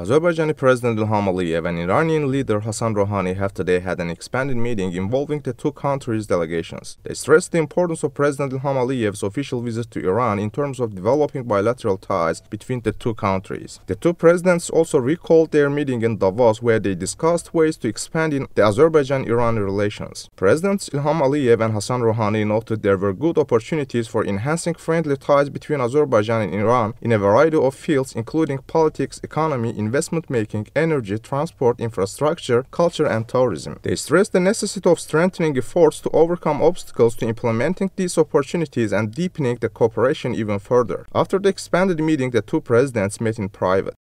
Azerbaijani President Ilham Aliyev and Iranian leader Hassan Rouhani have today had an expanded meeting involving the two countries' delegations. They stressed the importance of President Ilham Aliyev's official visit to Iran in terms of developing bilateral ties between the two countries. The two presidents also recalled their meeting in Davos where they discussed ways to expand in the Azerbaijan-Iran relations. Presidents Ilham Aliyev and Hassan Rouhani noted there were good opportunities for enhancing friendly ties between Azerbaijan and Iran in a variety of fields including politics, economy, investment making, energy, transport, infrastructure, culture, and tourism. They stressed the necessity of strengthening efforts to overcome obstacles to implementing these opportunities and deepening the cooperation even further. After the expanded meeting, the two presidents met in private.